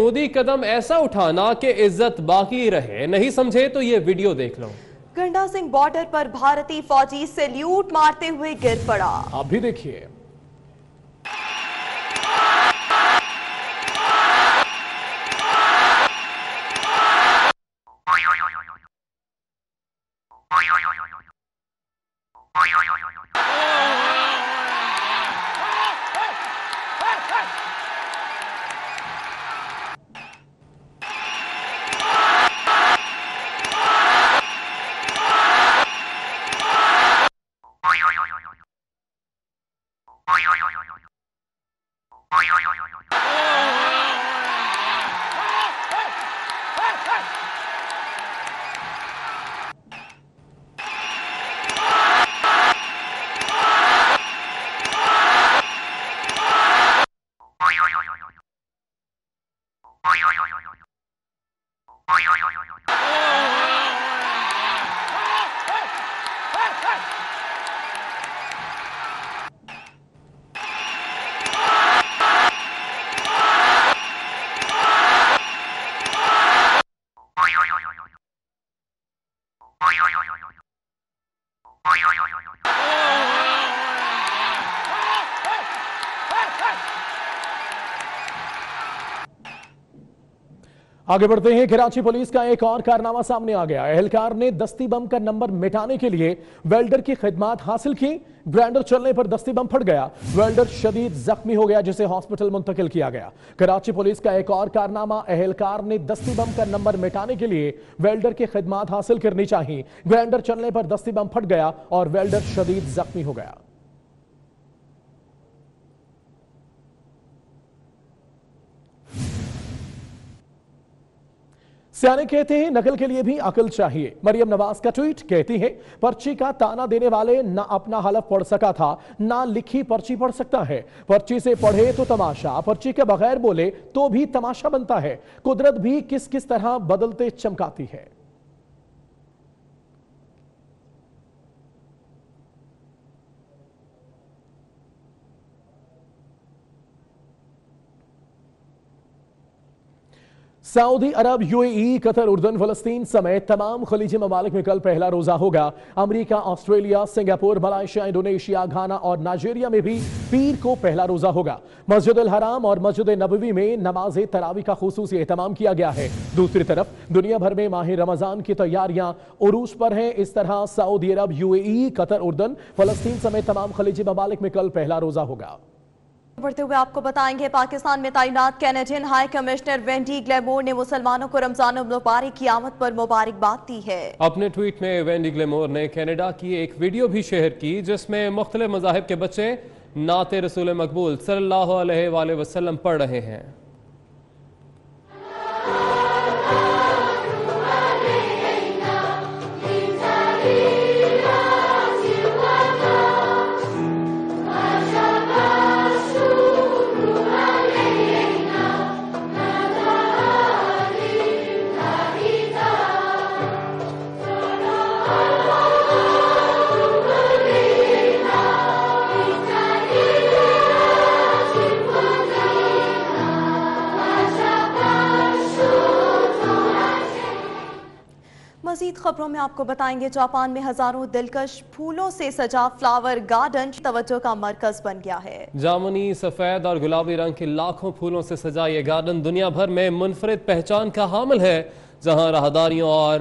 مودی قدم ایسا اٹھانا کہ عزت باقی رہے نہیں سمجھے تو یہ ویڈیو دیکھ لو۔ گنڈا سنگھ بارڈر پر بھارتی فوجی سیلیوٹ مارتے ہوئے گر پڑا۔ آپ بھی دیکھیے۔ آگے بڑھتے ہیں، کراچی پولیس کا ایک اور کارنامہ سامنے آ گیا۔ اہلکار نے دستی بم کا نمبر مٹانے کے لیے ویلڈر کی خدمات حاصل کی۔ گرینڈر چلنے پر دستی بم پھٹ گیا۔ ویلڈر شدید زخمی ہو گیا، جسے ہاسپٹل منتقل کیا گیا۔ کراچی پولیس کا ایک اور کارنامہ، اہلکار نے دستی بم کا نمبر مٹانے کے لیے ویلڈر کی خدمات حاصل کرنی چاہی۔ گرینڈر چلنے پر دستی بم پھٹ گیا اور ویلڈر شدید زخمی ہو گیا۔ سیانے کہتے ہیں، نقل کے لیے بھی عقل چاہیے۔ مریم نواز کا ٹویٹ کہتی ہے، پرچی کا تانا دینے والے نہ اپنا حلف پڑھ سکا تھا، نہ لکھی پرچی پڑھ سکتا ہے۔ پرچی سے پڑھے تو تماشا، پرچی کے بغیر بولے تو بھی تماشا بنتا ہے۔ قدرت بھی کس کس طرح بدلتے چمکاتی ہے۔ سعودی عرب یو اے ای، قطر، اردن، فلسطین سمیت تمام خلیجی ممالک میں کل پہلا روزہ ہوگا۔ امریکہ، Australia, Singapore, Malaysia, Indonesia, Ghana اور نائجیریا میں بھی پیر کو پہلا روزہ ہوگا۔ مسجد الحرام اور مسجد نبوی میں نماز تراوی کا خصوصی اہتمام کیا گیا ہے۔ دوسری طرف، دنیا بھر میں ماہ رمضان کی تیاریاں عروج پر ہیں۔ اس طرح سعودی عرب، یو اے ای، قطر، اردن، فلسطین سمیت تمام خلیجی ممالک میں کل پہلا روزہ ہوگا۔ بڑھتے ہوئے آپ کو بتائیں گے، پاکستان میں تعینات Canadian high commissioner Wendy Gilmour نے مسلمانوں کو رمضان المبارک کی آمد پر مبارکباد دی ہے۔ اپنے ٹویٹ میں وینڈی گلیمور نے کینیڈا کی ایک ویڈیو بھی شیئر کی، جس میں مختلف مذاہب کے بچے نعت رسول مقبول صلی اللہ علیہ وآلہ وسلم پڑھ رہے ہیں۔ خبروں میں آپ کو بتائیں گے، جاپان میں ہزاروں دلکش پھولوں سے سجا فلاور گارڈن توجہ کا مرکز بن گیا ہے۔ جامنی سفید اور گلابی رنگ کے لاکھوں پھولوں سے سجا یہ گارڈن دنیا بھر میں منفرد پہچان کا حامل ہے، جہاں راہداریوں اور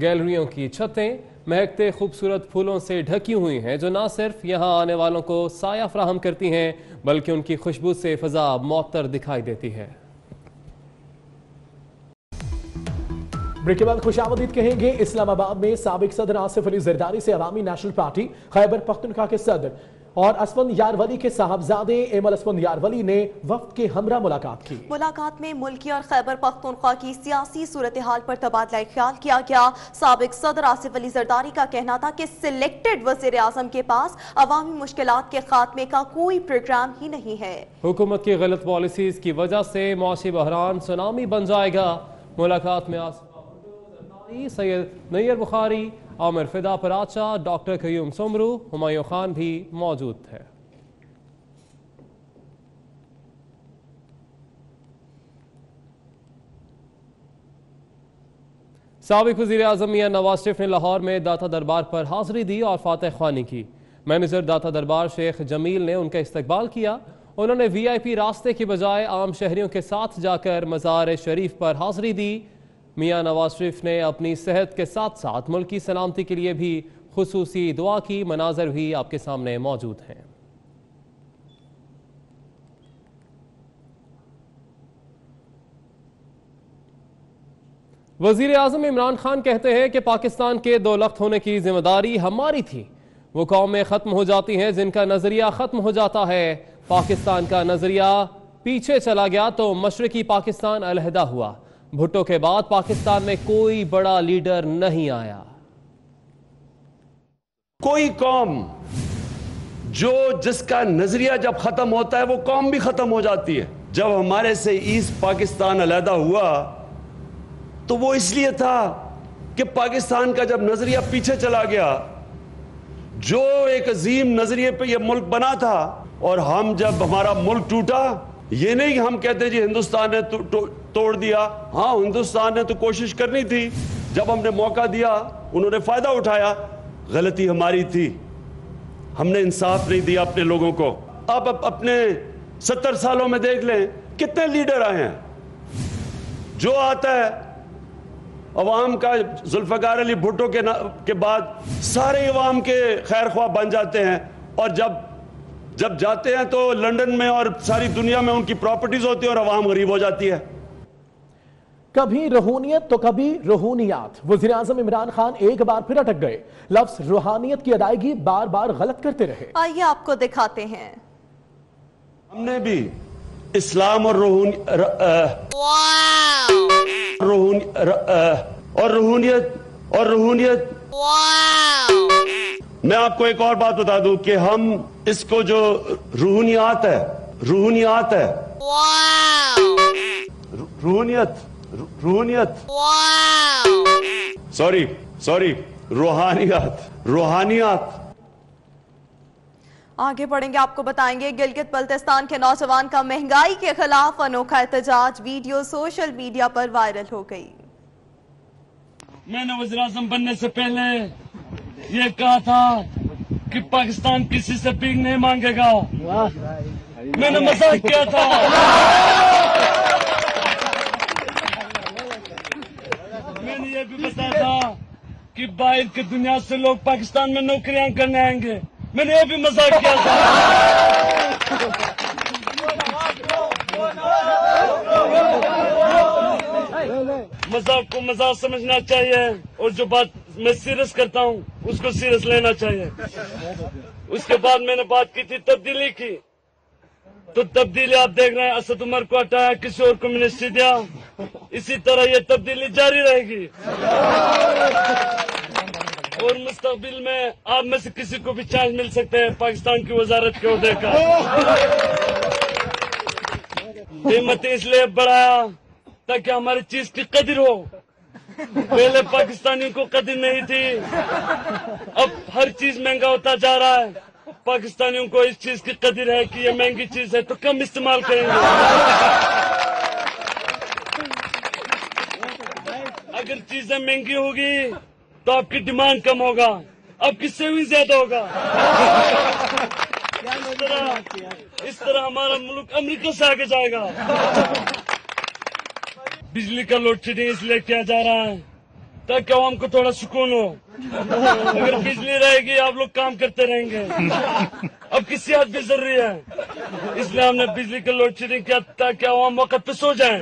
گیلریوں کی چھتیں مہکتے خوبصورت پھولوں سے ڈھکی ہوئی ہیں، جو نہ صرف یہاں آنے والوں کو سایہ فراہم کرتی ہیں، بلکہ ان کی خوشبو سے فضا معطر دکھائی دیتی ہے۔ بریک کے بعد خوش آمدید کہیں گے اسلام آباد میں سابق صدر آصف علی زرداری سے عوامی نیشنل پارٹی خیبر پختونخوا کے صدر اور اسفند یارولی کے صاحبزادے ایمل اسفند یارولی نے وفد کے ہمراہ ملاقات کی۔ ملاقات میں ملکی اور خیبر پختونخوا کی سیاسی صورتحال پر تبادلہ خیال کیا گیا۔ سابق صدر آصف علی زرداری کا کہنا تھا کہ سلیکٹڈ وزیر اعظم کے پاس عوامی مشکلات کے خاتمے کا کوئی پروگرام ہی نہیں ہے۔ حکومت کی غلط پالیسیز کی وجہ سے معاشی بحران سنامی بن جائے گا۔ ملاقات میں بخاری، سید نیر بخاری، عامر فدا پراچا ڈاکٹر قیوم سمرو، ہمایوں خان بھی موجود تھے۔ سابق وزیر اعظم میاں نواز شریف نے لاہور میں داتا دربار پر حاضری دی اور فاتح خوانی کی۔ مینیجر داتا دربار شیخ جمیل نے ان کا استقبال کیا۔ انہوں نے وی آئی پی راستے کی بجائے عام شہریوں کے ساتھ جا کر مزار شریف پر حاضری دی۔ میاں نواز شریف نے اپنی صحت کے ساتھ ساتھ ملک کی سلامتی کے لیے بھی خصوصی دعا کی، مناظر بھی آپ کے سامنے موجود ہیں۔ وزیر اعظم عمران خان کہتے ہیں کہ پاکستان کے دو لخت ہونے کی ذمہ داری ہماری تھی۔ وہ قومیں ختم ہو جاتی ہیں جن کا نظریہ ختم ہو جاتا ہے۔ پاکستان کا نظریہ پیچھے چلا گیا تو مشرقی پاکستان علیحدہ ہوا۔ بھٹو کے بعد پاکستان میں کوئی بڑا لیڈر نہیں آیا۔ کوئی قوم جو جس کا نظریہ جب ختم ہوتا ہے وہ قوم بھی ختم ہو جاتی ہے۔ جب ہمارے سے ایسٹ پاکستان علیحدہ ہوا تو وہ اس لیے تھا کہ پاکستان کا جب نظریہ پیچھے چلا گیا، جو ایک عظیم نظریے پہ یہ ملک بنا تھا اور ہم جب ہمارا ملک ٹوٹا یہ نہیں ہم کہتے جی ہندوستان نے توڑ دیا۔ ہاں ہندوستان نے تو کوشش کرنی تھی۔ جب ہم نے موقع دیا، انہوں نے فائدہ اٹھایا۔ غلطی ہماری تھی۔ ہم نے انصاف نہیں دیا اپنے لوگوں کو۔ اب اپنے ستر سالوں میں دیکھ لیں، کتنے لیڈر آئے ہیں۔ جو آتا ہے، عوام کا ذوالفقار علی بھٹو کے بعد سارے عوام کے خیر خواہ بن جاتے ہیں۔ اور جب جب جاتے ہیں تو لنڈن میں اور ساری دنیا میں ان کی پراپرٹیز ہوتی ہیں اور عوام غریب ہو جاتی ہے۔ کبھی روحانیت تو کبھی روحانیات۔ وزیر اعظم عمران خان ایک بار پھر اٹک گئے۔ لفظ روحانیت کی ادائیگی بار بار غلط کرتے رہے۔ آئیے آپ کو دکھاتے ہیں۔ ہم نے بھی اسلام اور اور روحانیت اور روحانیت میں آپ کو ایک اور بات بتا دوں کہ ہم اس کو جو روحانیات ہے روحانیات ہے۔ روحانیت روحانیت۔ سوری سوری روحانیات روحانیات۔ آگے پڑھیں گے آپ کو بتائیں گے گلگت بلتستان کے نوجوان کا مہنگائی کے خلاف انوکھا احتجاج ویڈیو سوشل میڈیا پر وائرل ہو گئی۔ میں نے وزیر اعظم بننے سے پہلے یہ کہا تھا کہ پاکستان کسی سے پیگ نہیں مانگے گا۔ میں نے مزاق کیا تھا۔ میں نے یہ بھی بتایا تھا کہ باہر کی دنیا سے لوگ پاکستان میں نوکریاں کرنے آئیں گے۔ میں نے یہ بھی مزاق کیا تھا۔ مزاق کو مزاق سمجھنا چاہیے اور جو بات میں سیریس کرتا ہوں، اس کو سیریس لینا چاہیے۔ اس کے بعد میں نے بات کی تھی، تبدیلی کی۔ تو تبدیلی آپ دیکھ رہے ہیں، اسد عمر کو ہٹایا، کسی اور کو منسٹری دیا اسی طرح یہ تبدیلی جاری رہے گی۔ اور مستقبل میں آپ میں سے کسی کو بھی چانس مل سکتے ہیں پاکستان کی وزارت کے عہدے کا۔ قیمت اس لیے بڑھایا تاکہ ہماری چیز کی قدر ہو۔ پہلے پاکستانی کو قدر نہیں تھی۔ اب ہر چیز مہنگا ہوتا جا رہا ہے۔ پاکستانیوں کو اس چیز کی قدر ہے کہ یہ مہنگی چیز ہے تو کم استعمال کریں گے۔ اگر چیزیں مہنگی ہوگی تو آپ کی ڈیمانڈ کم ہوگا۔ اب کس سے بھی زیادہ ہوگا۔ اس طرح ہمارا ملک امریکہ سے آگے جائے گا۔ بجلی کا لوڈ شیڈنگ اس لیے کیا جا رہا ہے؟ تاکہ عوام کو تھوڑا سکون ہو۔ اگر بجلی رہے گی، آپ لوگ کام کرتے رہیں گے۔ اب کسی حد بھی ضروری ہے۔ اس لیے ہم نے بجلی کا لوڈ شیڈنگ کیا تاکہ عوام موقع پہ سو جائیں۔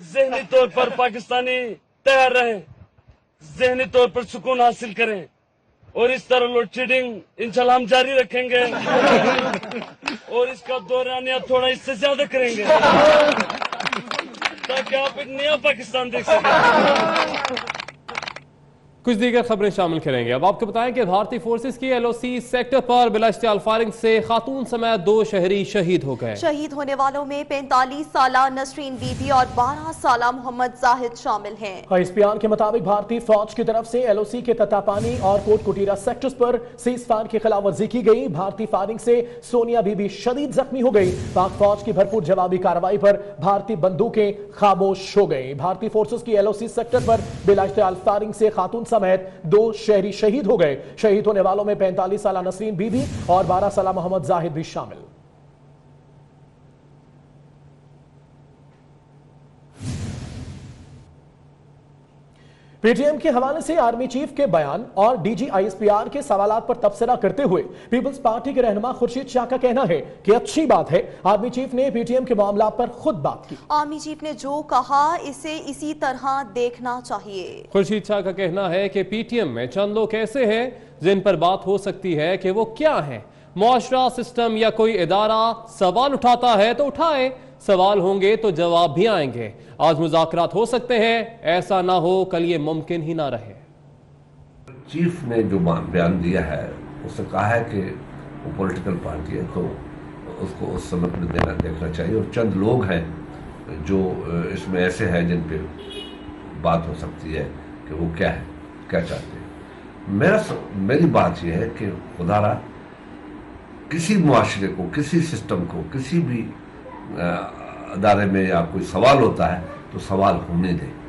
ذہنی طور پر پاکستانی تیار رہیں۔ ذہنی طور پر سکون حاصل کریں۔ اور اس طرح لوڈ شیڈنگ انشاءاللہ ہم جاری رکھیں گے۔ اور اس کا دورانیہ تھوڑا اس سے زیادہ کریں گے۔ تاکہ آپ ایک نیا پاکستان دیکھ سکیں۔ کچھ دیگر خبریں شامل کریں گے۔ اب آپ کو بتائیں کہ بھارتی فورسز کی ایل او سی سیکٹر پر بلاشتیال فائرنگ سے خاتون سمیت دو شہری شہید ہو گئے۔ شہید ہونے والوں میں پینتالیس سالہ نسرین بی بی اور بارہ سالہ محمد زاہد شامل ہیں۔ اس بیان کے مطابق بھارتی فوج کی طرف سے ایل او سی کے تتاپانی اور کوٹ کٹیرا سیکٹرز پر سیز فائر کی خلاف ورزی کی گئی۔ بھارتی فائرنگ سے سونیا بی بی شدید زخمی ہو گئی۔ پاک فوج کی بھرپور جوابی کارروائی پر بھارتی بندوقیں خاموش ہو گئی بھارتی فورسز کی ایل او سی سیکٹر پر بلا اشتعال فائرنگ سے خاتون سمیت دو شہری شہید ہو گئے۔ شہید ہونے والوں میں پینتالیس سالہ نسرین بی بی اور بارہ سالہ محمد زاہد بھی شامل۔ پی ٹی ایم کے حوالے سے آرمی چیف کے بیان اور D G I S P R کے سوالات پر تبصرہ کرتے ہوئے پیپلز پارٹی کے رہنما خورشید شاہ کا کہنا ہے کہ اچھی بات ہے آرمی چیف نے پی ٹی ایم کے معاملات پر خود بات کی۔ آرمی چیف نے جو کہا اسے اسی طرح دیکھنا چاہیے۔ خورشید شاہ کا کہنا ہے کہ پی ٹی ایم میں چند لوگ ایسے ہیں جن پر بات ہو سکتی ہے کہ وہ کیا ہیں۔ معاشرہ سسٹم یا کوئی ادارہ سوال اٹھاتا ہے تو اٹھائے۔ سوال ہوں گے تو جواب بھی آئیں گے۔ آج مذاکرات ہو سکتے ہیں، ایسا نہ ہو کل یہ ممکن ہی نہ رہے۔ چیف نے جو بیان دیا ہے، اس نے کہا ہے کہ وہ پولیٹیکل پارٹی ہے، تو اس کو اس سمت میں دینا دیکھنا چاہیے۔ اور چند لوگ ہیں جو اس میں ایسے ہیں جن پہ بات ہو سکتی ہے کہ وہ کیا ہے، کیا چاہتے ہیں۔ میرا میری بات یہ ہے کہ خدا رہا، کسی معاشرے کو، کسی سسٹم کو، کسی بھی ادارے میں یا کوئی سوال ہوتا ہے تو سوال ہونے دیں۔